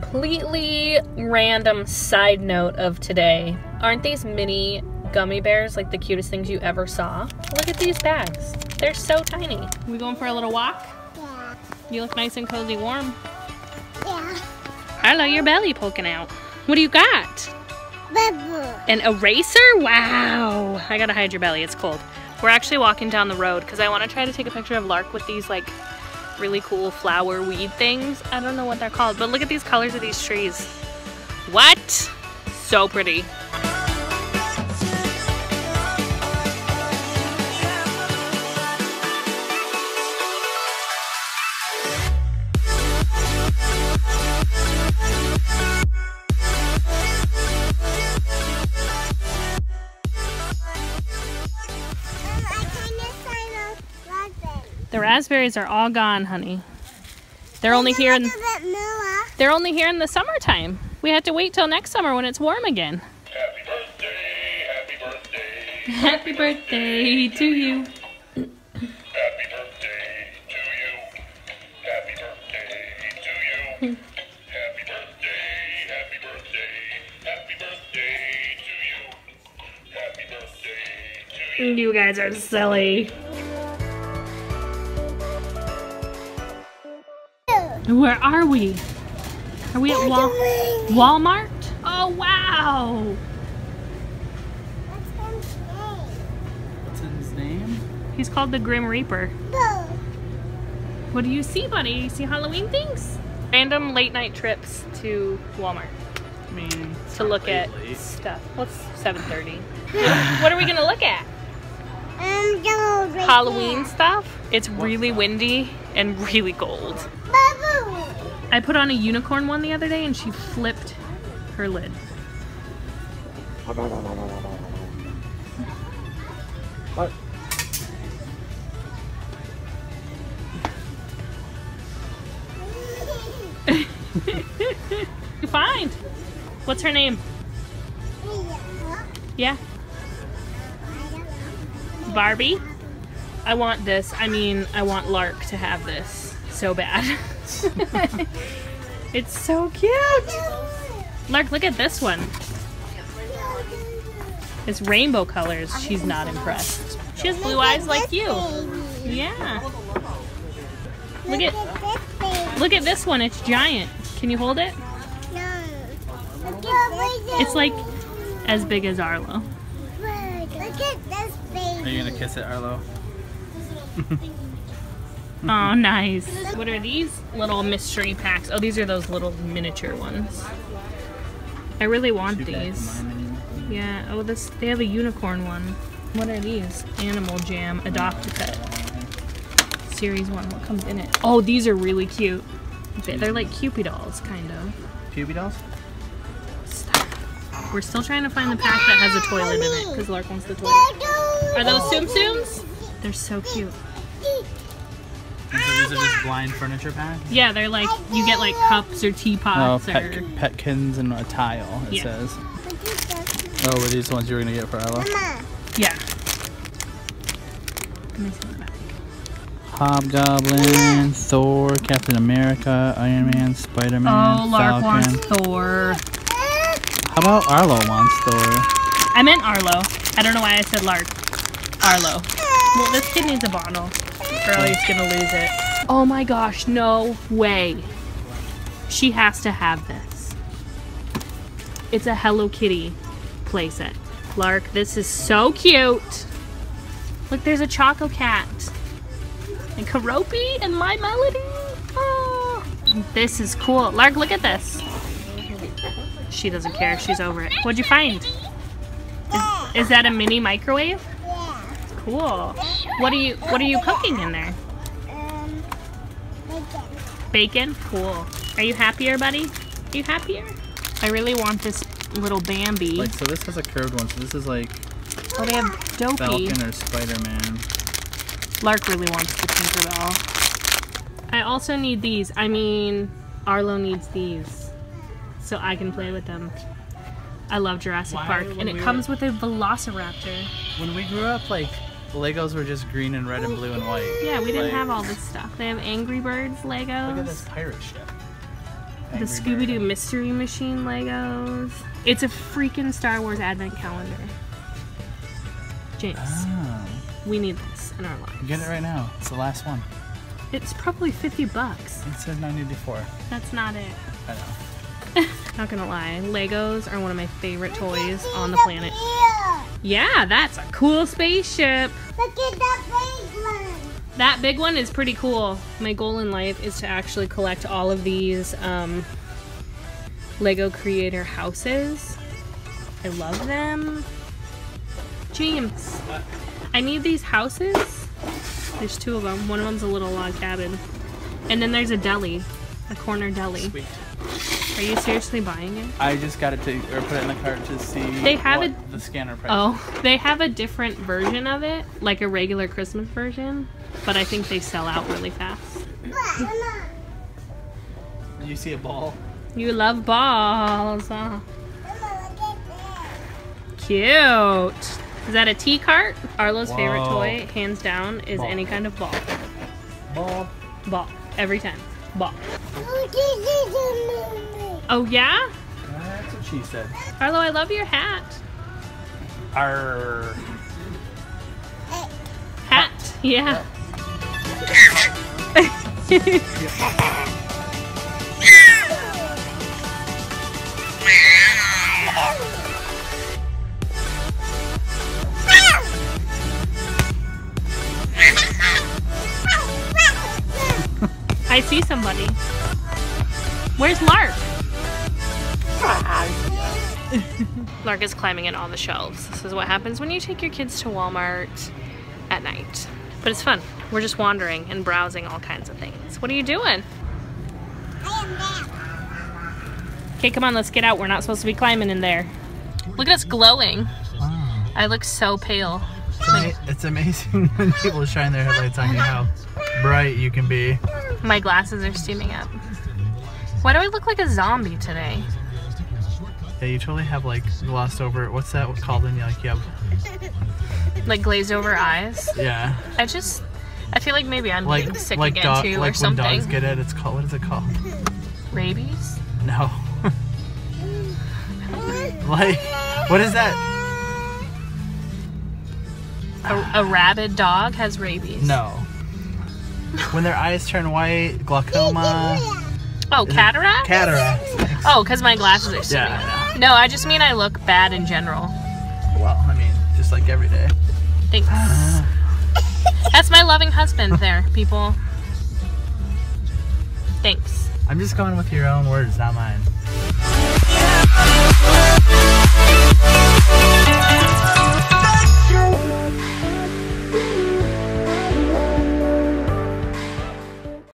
completely random side note of today. Aren't these mini gummy bears like the cutest things you ever saw? Look at these bags. They're so tiny. We going for a little walk? Yeah. You look nice and cozy warm. Yeah. I love your belly poking out. What do you got? Bubble. An eraser? Wow. I gotta hide your belly, it's cold. We're actually walking down the road because I want to try to take a picture of Lark with these like really cool flower weed things. I don't know what they're called, but look at these colors of these trees. What? So pretty. Raspberries are all gone, honey. They're only here in Look at that Mila. they're only here in the summertime. We have to wait till next summer when it's warm again. Happy birthday, happy birthday, to you. Happy birthday to you. happy birthday happy birthday, happy birthday to you. Happy birthday to Where are we? Are we at Wal- Walmart? Oh wow! What's his name? What's his name? He's called the Grim Reaper. Boo. What do you see, buddy? You see Halloween things? Random late night trips to Walmart I mean, to look late, at late. stuff. What's 7:30? what are we gonna look at? Um, right Halloween there. stuff. It's really windy and really cold. Bubble. I put on a unicorn one the other day and she flipped her lid. What? You find? What's her name? Yeah, Barbie. I want this. I mean, I want Lark to have this so bad. it's so cute. Lark, look at this one. It's rainbow colors. She's not impressed. She has blue eyes like you. Yeah. Look at this look at this one. It's giant. Can you hold it? No. Look at this It's like as big as Arlo. Look at this Are you gonna kiss it, Arlo? Oh, nice. What are these little mystery packs? Oh, these are those little miniature ones. I really want these. Yeah. Oh, this. They have a unicorn one. What are these? Animal Jam Adopt a Pet. Series one. What comes in it? Oh, these are really cute. They- They're like Kewpie dolls, kind of. Puby dolls? We're still trying to find the pack that has a toilet in it because Lark wants the toilet. Are those Tsum Tsums? They're so cute. And these are just blind furniture packs? Yeah, they're like you get like cups or Oh, teapots or petkins and a tile, it Yeah. says. Oh, were these the ones you were gonna get for Arlo? Yeah. Let me see the back. Hobgoblin, Thor, Captain America, Iron Man, Spider Man, Oh, Lark Falcon. wants Thor. How about Arlo wants Thor? I meant Arlo. I don't know why I said Lark. Arlo. Well, this kid needs a bottle, else gonna lose it. Oh my gosh, no way. She has to have this. It's a Hello Kitty playset. Lark, this is so cute. Look, there's a Choco Cat. And Keroppi and My Melody. Oh, this is cool. Lark, look at this. She doesn't care. She's over it. What'd you find? Is, is that a mini microwave? Cool. What are you What are you cooking in there? Um, bacon. Bacon. Cool. Are you happier, buddy? Are you happier? I really want this little Bambi. Like, so this has a curved one, so this is like oh, they have Dopey. Falcon or Spider Man. Lark really wants the Tinkerbell. I also need these. I mean, Arlo needs these. So I can play with them. I love Jurassic Why, Park. when And it we comes with a Velociraptor. When we grew up, like, the Legos were just green and red and blue and white. Yeah, we didn't Like, have all this stuff. They have Angry Birds Legos. Look at this pirate ship. the Scooby Doo Mystery Machine Legos. It's a freaking Star Wars Advent calendar. James, Oh. we need this in our lives. Get it right now. It's the last one. It's probably 50 bucks. It says 984. That's not it. I know. Not gonna lie, Legos are one of my favorite toys on the Look planet. Here. Yeah, that's a cool spaceship. Look at that big one. That big one is pretty cool. My goal in life is to actually collect all of these um, Lego creator houses. I love them. James, I need these houses. There's two of them. One of them's a little log cabin. And then there's a deli, a corner deli. Sweet. Are you seriously buying it? I just got it to or put it in the cart to see They have what it- the scanner price. Oh, they have a different version of it, like a regular Christmas version, but I think they sell out really fast. Come on. Did you see a ball? You love balls. huh? Mama, look at that. Cute. Is that a tea cart? Arlo's favorite toy, hands down, is Ball. any kind of ball. Ball. Ball. Every time. Ball. Oh, this is a movie. Yeah? That's what she said. Arlo, I love your hat. Arr. Hat. Yeah. I see somebody. Where's Lark? Lark is climbing in all the shelves. This is what happens when you take your kids to Walmart at night. But it's fun. We're just wandering and browsing all kinds of things. What are you doing? I am that. Okay, come on, let's get out. We're not supposed to be climbing in there. Look at us glowing. Wow. I look so pale. It's, ama- it's amazing when people shine their headlights on you how bright you can be. My glasses are steaming up. Why do I look like a zombie today? Yeah, you totally have like glossed over. What's that called when you like you have? Like glazed over eyes? Yeah, I just, I feel like maybe I'm like getting sick like again too like or when dogs get it. It's called what is it called? Rabies? No. like what is that? A, a rabid dog has rabies. No. When their eyes turn white, glaucoma, Oh, cataract? cataracts. oh, because my glasses are steaming Yeah. No, I just mean I look bad in general. Well, I mean, just like every day. Thanks. That's my loving husband there, people. Thanks. I'm just going with your own words, not mine.